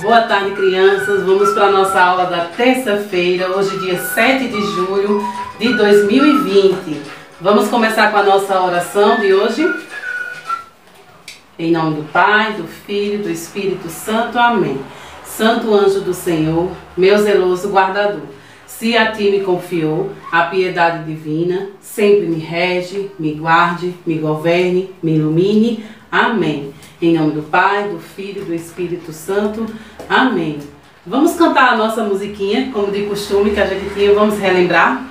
Boa tarde, crianças. Vamos para a nossa aula da terça-feira, hoje, dia 7 de julho de 2020. Vamos começar com a nossa oração de hoje. Em nome do Pai, do Filho do Espírito Santo. Amém. Santo anjo do Senhor, meu zeloso guardador, se a ti me confiou a piedade divina, sempre me rege, me guarde, me governe, me ilumine. Amém. Em nome do Pai, do Filho e do Espírito Santo. Amém. Vamos cantar a nossa musiquinha, como de costume que a gente tinha, vamos relembrar?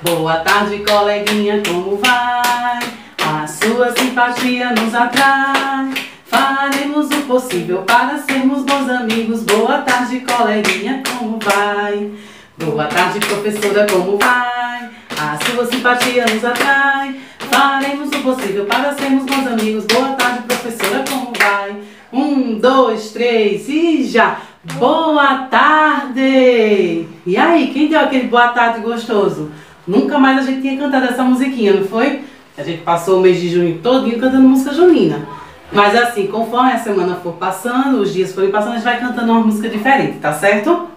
Boa tarde, coleguinha, como vai? A sua simpatia nos atrai. Faremos o possível para sermos bons amigos. Boa tarde, coleguinha, como vai? Boa tarde, professora, como vai? A sua simpatia nos atrai. Faremos o possível para sermos bons amigos. Boa tarde, professora, como vai? Um, dois, três e já! Boa tarde! E aí, quem deu aquele boa tarde gostoso? Nunca mais a gente tinha cantado essa musiquinha, não foi? A gente passou o mês de junho todinho cantando música junina. Mas assim, conforme a semana for passando, os dias forem passando, a gente vai cantando uma música diferente, tá certo?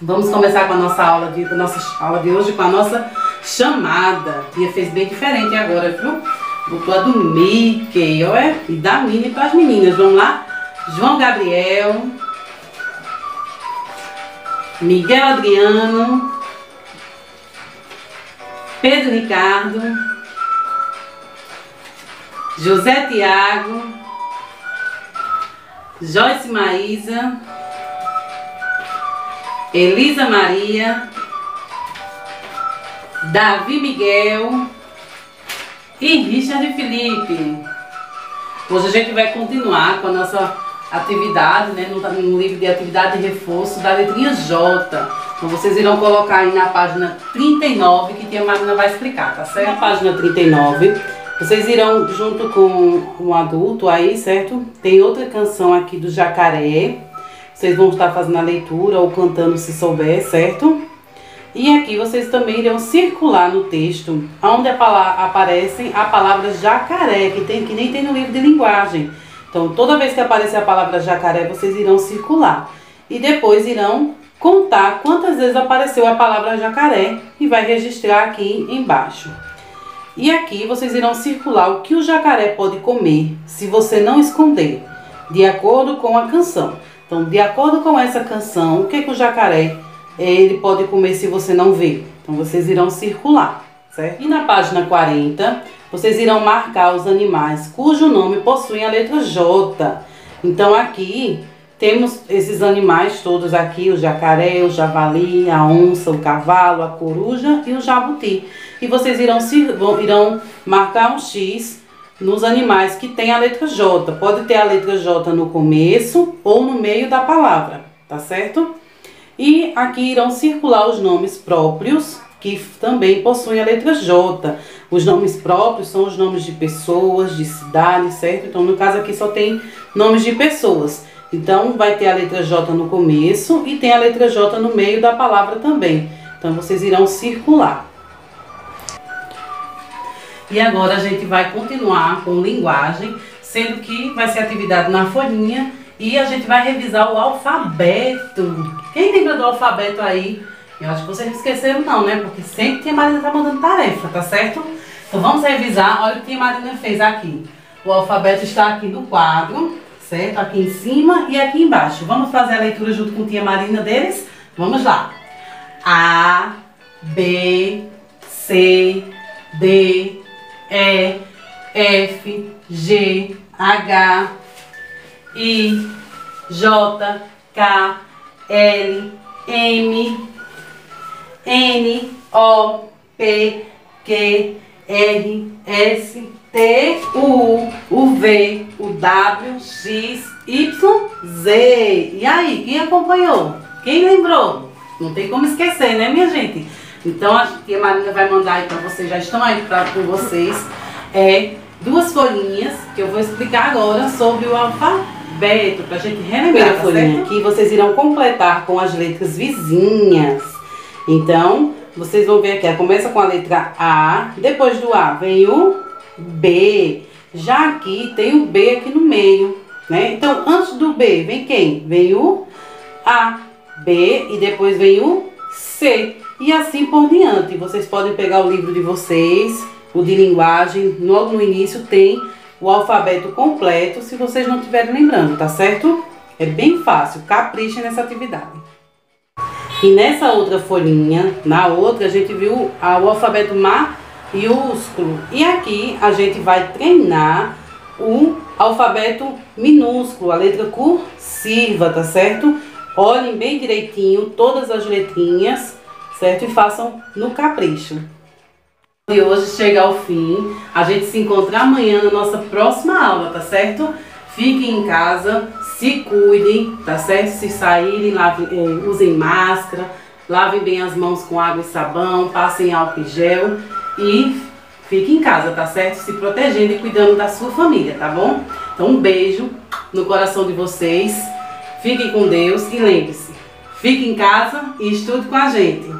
Vamos começar com a nossa aula de, nossa aula de hoje com a nossa chamada. Tia fez bem diferente agora, viu? Botou a do Mickey, olha, e da Mini para as meninas. Vamos lá? João Gabriel, Miguel Adriano, Pedro Ricardo, José Tiago, Joyce Maísa, Elisa Maria, Davi Miguel e Richard Felipe. Hoje a gente vai continuar com a nossa atividade, né, no, no livro de atividade de reforço da letrinha J. Então vocês irão colocar aí na página 39 que tia Marina vai explicar, tá certo? Na página 39, vocês irão junto com um adulto aí, certo? Tem outra canção aqui do Jacaré. Vocês vão estar fazendo a leitura ou cantando se souber, certo? E aqui vocês também irão circular no texto onde aparecem a palavra jacaré, que, tem, que nem tem no livro de linguagem. Então, toda vez que aparecer a palavra jacaré, vocês irão circular. E depois irão contar quantas vezes apareceu a palavra jacaré e vai registrar aqui embaixo. E aqui vocês irão circular o que o jacaré pode comer se você não esconder, de acordo com a canção. Então, de acordo com essa canção, o que, que o jacaré ele pode comer se você não vê? Então, vocês irão circular, certo? E na página 40, vocês irão marcar os animais cujo nome possui a letra J. Então, aqui temos esses animais todos aqui, o jacaré, o javali, a onça, o cavalo, a coruja e o jabuti. E vocês irão, irão marcar um X nos animais que tem a letra J. Pode ter a letra J no começo ou no meio da palavra, tá certo? E aqui irão circular os nomes próprios que também possuem a letra J. Os nomes próprios são os nomes de pessoas, de cidades, certo? Então, no caso aqui só tem nomes de pessoas. Então, vai ter a letra J no começo e tem a letra J no meio da palavra também. Então, vocês irão circular. E agora a gente vai continuar com linguagem, sendo que vai ser atividade na folhinha e a gente vai revisar o alfabeto. Quem lembra do alfabeto aí? Eu acho que vocês não esqueceram não, né? Porque sempre que a Marina tá mandando tarefa, tá certo? Então vamos revisar. Olha o que a Marina fez aqui. O alfabeto está aqui no quadro certo? Aqui em cima e aqui embaixo. Vamos fazer a leitura junto com tia Marina deles? Vamos lá. A, B, C, D, F, G, H, I, J, K, L, M, N, O, P, Q, R, S, T, U, o V, o W, X, Y, Z. E aí, quem acompanhou? Quem lembrou? Não tem como esquecer, né, minha gente? Então, a tia Marina vai mandar aí para vocês, já estão aí para com vocês, é, duas folhinhas que eu vou explicar agora sobre o alfabeto, para a gente relembrar, tá folhinha certo? que vocês irão completar com as letras vizinhas. Então, vocês vão ver aqui, começa com a letra A, depois do A vem o B. Já aqui tem o B aqui no meio, né? Então, antes do B vem quem? Vem o A, B e depois vem o C. E assim por diante. Vocês podem pegar o livro de vocês, o de linguagem, logo no início tem o alfabeto completo, se vocês não estiverem lembrando, tá certo? É bem fácil, caprichem nessa atividade. E nessa outra folhinha, na outra, a gente viu o alfabeto maiúsculo. E aqui a gente vai treinar o alfabeto minúsculo, a letra cursiva, tá certo? Olhem bem direitinho todas as letrinhas, certo? E façam no capricho. E hoje chega ao fim. A gente se encontra amanhã na nossa próxima aula, tá certo? Fiquem em casa, se cuidem, tá certo? Se saírem, eh, usem máscara, lavem bem as mãos com água e sabão, passem álcool e gel e fiquem em casa, tá certo? Se protegendo e cuidando da sua família, tá bom? Então um beijo no coração de vocês, fiquem com Deus e lembre-se, fique em casa e estude com a gente.